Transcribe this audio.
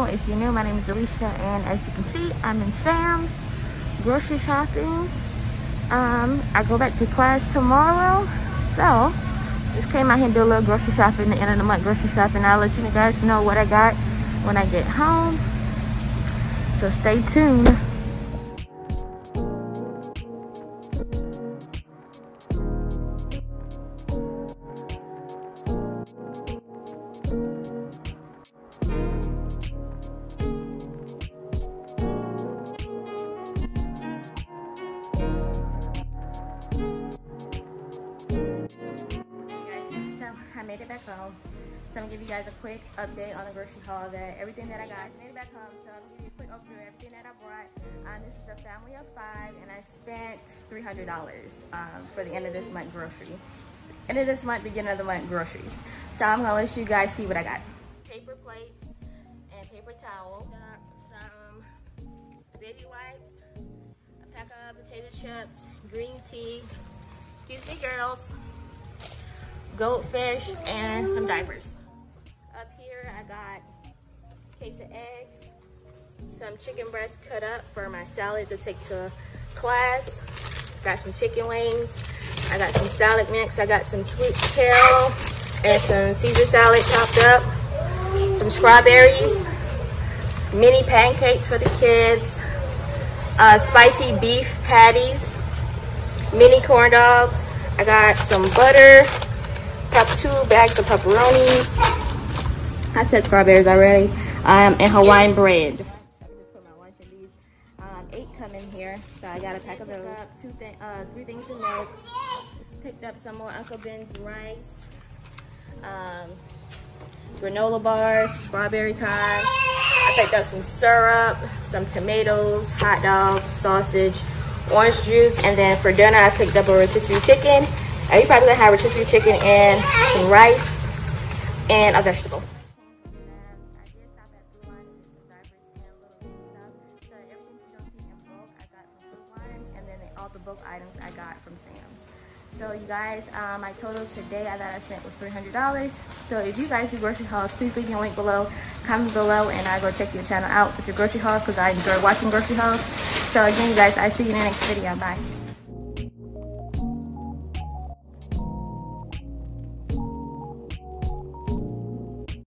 if you're new, my name is Alicia, and as you can see, I'm in Sam's grocery shopping. Um, I go back to class tomorrow, so just came out here and do a little grocery shopping, the end of the month grocery shopping. I'll let you guys know what I got when I get home. So stay tuned. I made it back home. So I'm gonna give you guys a quick update on the grocery haul that everything that I got. I made it back home, so I'm gonna give you a quick overview of everything that I brought. Um, this is a family of five, and I spent $300 um, for the end of this month grocery. End of this month, beginning of the month groceries. So I'm gonna let you guys see what I got. Paper plates and paper towel. Got some baby wipes, a pack of potato chips, green tea. Excuse me, girls goldfish, and some diapers. Up here, I got a case of eggs, some chicken breast cut up for my salad to take to class. Got some chicken wings. I got some salad mix. I got some sweet kale and some Caesar salad chopped up. Some strawberries, mini pancakes for the kids, uh, spicy beef patties, mini corn dogs. I got some butter, two bags of pepperonis. I said strawberries already. Um, and Hawaiian bread. Um, eight come in here, so I got a pack of those. Two th uh, three things of milk. Picked up some more Uncle Ben's rice. Um, granola bars, strawberry pie. I picked up some syrup, some tomatoes, hot dogs, sausage, orange juice, and then for dinner I picked up a rotisserie chicken you probably gonna have rotisserie chicken and some rice and a vegetable. all the bulk items I got from Sam's. So you guys, um, my total today I thought I spent was $300. So if you guys do grocery hauls, please leave me a link below, comment below, and I go check your channel out with your grocery hauls because I enjoy watching grocery hauls. So again, you guys, I see you in the next video. Bye.